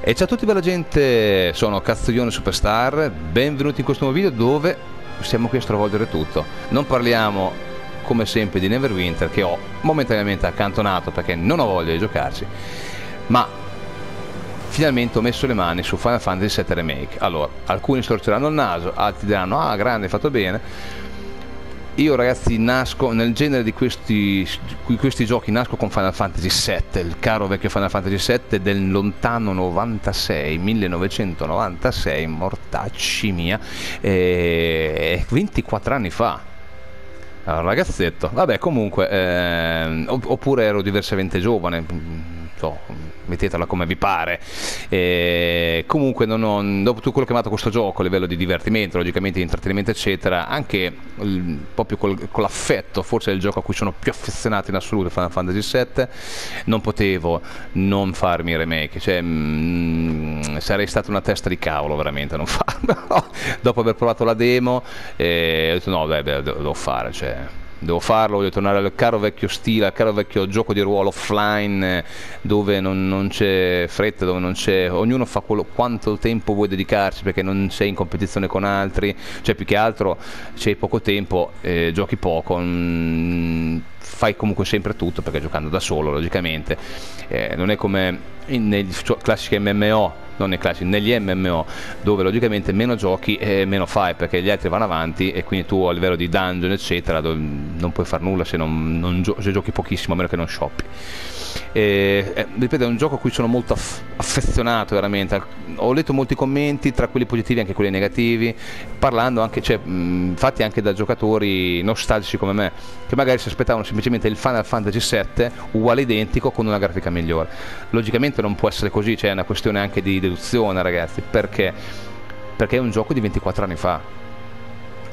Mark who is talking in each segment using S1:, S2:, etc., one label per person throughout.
S1: E ciao a tutti bella gente, sono Cazzoglione Superstar, benvenuti in questo nuovo video dove siamo qui a stravolgere tutto. Non parliamo come sempre di Neverwinter che ho momentaneamente accantonato perché non ho voglia di giocarci, ma finalmente ho messo le mani su Final Fantasy VII Remake. Allora, alcuni storceranno il naso, altri diranno ah grande, fatto bene io ragazzi nasco nel genere di questi, questi, giochi nasco con Final Fantasy VII il caro vecchio Final Fantasy VII del lontano 96 1996 mortacci mia eh, 24 anni fa. Ragazzetto vabbè comunque eh, oppure ero diversamente giovane so, mettetela come vi pare. E comunque, non ho, dopo tutto quello che mi ha dato questo gioco a livello di divertimento, logicamente di intrattenimento, eccetera, anche il, proprio col, con l'affetto, forse è il gioco a cui sono più affezionato in assoluto, Final Fantasy VII, non potevo non farmi remake. Cioè, mh, mm, sarei stata una testa di cavolo veramente a non farlo. dopo aver provato la demo, eh, ho detto no, beh, beh devo fare. Cioè, devo farlo, voglio tornare al caro vecchio stile, al caro vecchio gioco di ruolo offline dove non, non c'è fretta, dove non c'è, ognuno fa quello, quanto tempo vuoi dedicarci perché non sei in competizione con altri, cioè più che altro c'hai poco tempo, eh, giochi poco, mh, mm, fai comunque sempre tutto perché giocando da solo logicamente, eh, non è come negli classici MMO non nei classici, negli MMO, dove logicamente meno giochi e meno fai perché gli altri vanno avanti e quindi tu a livello di dungeon eccetera non puoi fare nulla se, non, non gio- se giochi pochissimo a meno che non shoppi. E, eh, ripeto, è un gioco a cui sono molto aff- affezionato veramente. Ho letto molti commenti, tra quelli positivi e anche quelli negativi, parlando anche, cioè, mh, fatti anche da giocatori nostalgici come me, che magari si aspettavano semplicemente il Final Fantasy VII uguale identico con una grafica migliore. Logicamente non può essere così, cioè è una questione anche di deduzione, ragazzi, perché? Perché è un gioco di 24 anni fa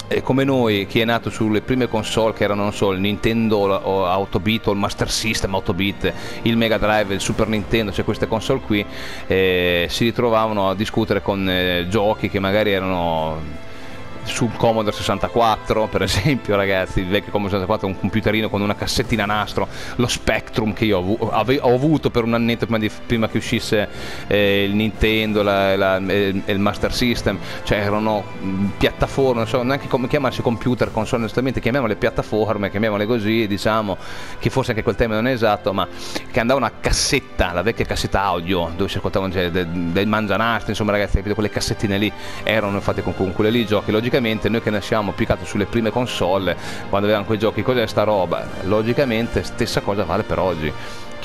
S1: e come noi, chi è nato sulle prime console che erano non so il Nintendo Autobit o il Master System Autobit, il Mega Drive, il Super Nintendo, cioè queste console qui, eh, si ritrovavano a discutere con eh, giochi che magari erano sul Commodore 64 per esempio ragazzi il vecchio Commodore 64 un computerino con una cassettina nastro lo Spectrum che io ho, avuto per un annetto prima, di, prima che uscisse eh, il Nintendo la, la, il, il, Master System cioè erano mm, piattaforme non so neanche come chiamarsi computer console onestamente chiamiamole piattaforme chiamiamole così diciamo che forse anche quel termine non è esatto ma che andava una cassetta la vecchia cassetta audio dove si ascoltavano cioè, del, del mangianastro insomma ragazzi quelle cassettine lì erano infatti con, con quelle lì giochi logicamente logicamente noi che nasciamo applicato sulle prime console, quando avevamo quei giochi, cos'è sta roba? Logicamente stessa cosa vale per oggi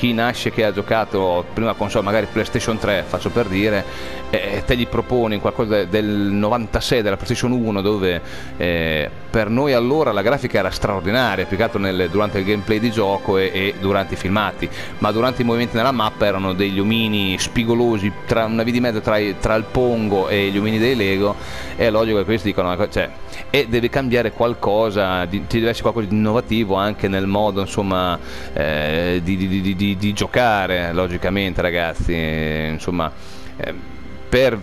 S1: chi nasce che ha giocato prima console, magari PlayStation 3, faccio per dire, eh, te gli proponi qualcosa del 96 della PlayStation 1 dove eh, per noi allora la grafica era straordinaria, applicato nel, durante il gameplay di gioco e, e, durante i filmati, ma durante i movimenti nella mappa erano degli omini spigolosi, tra una via di mezzo tra, tra, il Pongo e gli omini dei Lego, è logico che questi dicono, cioè, e deve cambiare qualcosa, di, ci deve essere qualcosa di innovativo anche nel modo insomma, eh, di, di, di giocare, logicamente, ragazzi. insomma, eh, per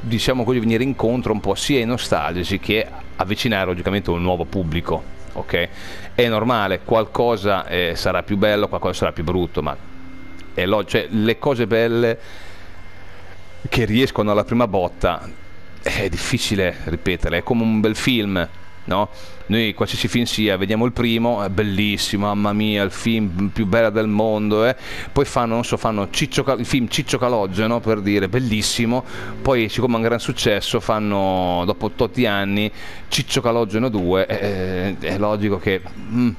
S1: diciamo così venire incontro un po' sia ai nostalgici che avvicinare logicamente un nuovo pubblico. Ok? È normale, qualcosa eh, sarà più bello, qualcosa sarà più brutto, ma log- cioè, le cose belle che riescono alla prima botta è difficile ripetere, è come un bel film no? Noi qualsiasi film sia, vediamo il primo, è bellissimo, mamma mia, il film più bello del mondo, eh? poi fanno, non so, fanno Ciccio, il film Ciccio Calogero, per dire, bellissimo, poi siccome è un gran successo fanno, dopo tutti anni, Ciccio Calogero 2, eh, è logico che... Mm,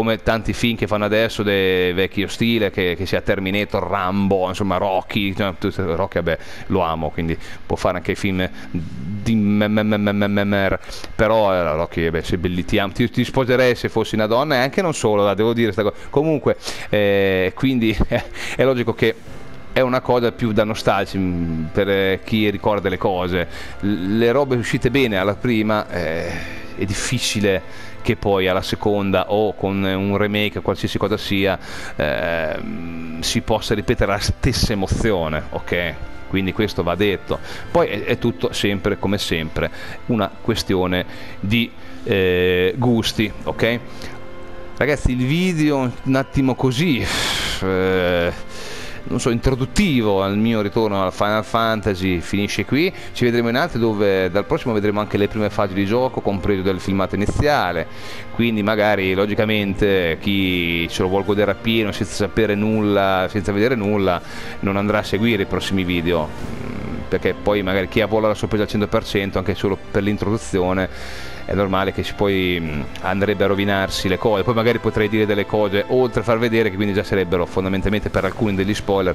S1: come tanti film che fanno adesso del vecchio stile, che, che sia Terminator, Rambo, insomma Rocky, Rocky vabbè, lo amo, quindi può fare anche film di mmmmmm, però eh, Rocky vabbè, sei bellissimo, ti, ti sposerei se fossi una donna e anche non solo, devo dire questa cosa. Comunque, eh, quindi è logico che è una cosa più da nostalgia per chi ricorda le cose. Le robe uscite bene alla prima eh, è difficile che poi alla seconda o con un remake qualsiasi cosa sia eh, si possa ripetere la stessa emozione, ok? Quindi questo va detto. Poi è, è tutto sempre come sempre una questione di eh, gusti, ok? Ragazzi, il video un attimo così eh, non so, introduttivo al mio ritorno al Final Fantasy finisce qui, ci vedremo in altri dove dal prossimo vedremo anche le prime fasi di gioco, compreso del filmato iniziale, quindi magari logicamente chi ce lo vuole godere appieno senza sapere nulla, senza vedere nulla, non andrà a seguire i prossimi video perché poi magari chi ha volo alla sorpresa al 100% anche solo per l'introduzione è normale che poi andrebbe a rovinarsi le cose. Poi magari potrei dire delle cose oltre a far vedere che quindi già sarebbero fondamentalmente per alcuni degli spoiler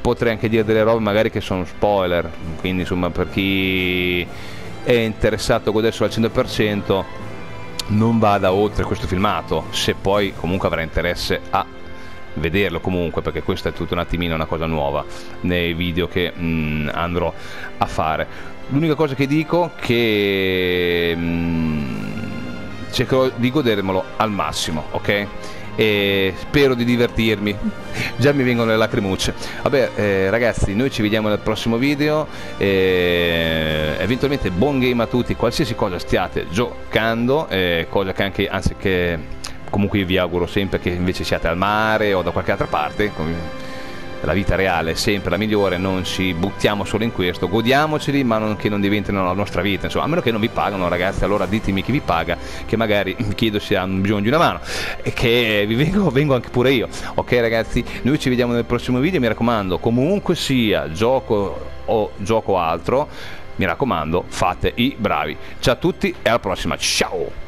S1: potrei anche dire delle robe magari che sono spoiler. Quindi insomma per chi è interessato a goderselo al 100% non vada oltre questo filmato se poi comunque avrà interesse a vederlo comunque perché questa è tutta un attimino una cosa nuova nei video che mh, mm, andrò a fare. L'unica cosa che dico che mh, mm, cercherò di godermelo al massimo ok? E spero di divertirmi. Già mi vengono le lacrimucce. Vabbè eh, ragazzi noi ci vediamo nel prossimo video. E eventualmente buon game a tutti qualsiasi cosa stiate giocando eh, cosa che anche anzi che comunque io vi auguro sempre che invece siate al mare o da qualche altra parte la vita reale è sempre la migliore non ci buttiamo solo in questo godiamoceli ma non, che non diventino la nostra vita insomma a meno che non vi pagano ragazzi allora ditemi chi vi paga che magari chiedo se hanno bisogno di una mano. E che vi vengo, vengo anche pure io. Ok ragazzi noi ci vediamo nel prossimo video mi raccomando comunque sia gioco o gioco altro mi raccomando fate i bravi. Ciao a tutti e alla prossima. Ciao